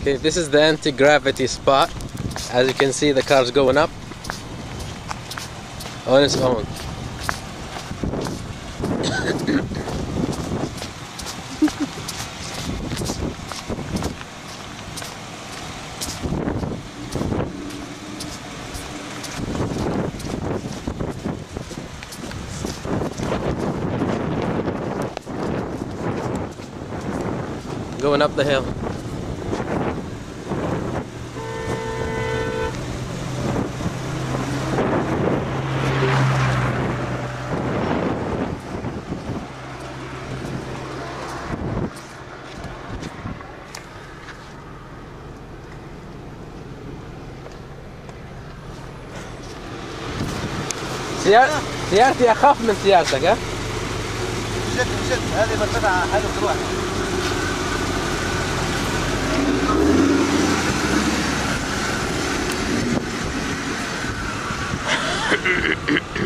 Okay, this is the anti-gravity spot. As you can see, the car's going up on its own. going up the hill. سيارتي أخاف من سيارتك ها؟ جد جد هذه مرتفعة حلو تروح Thank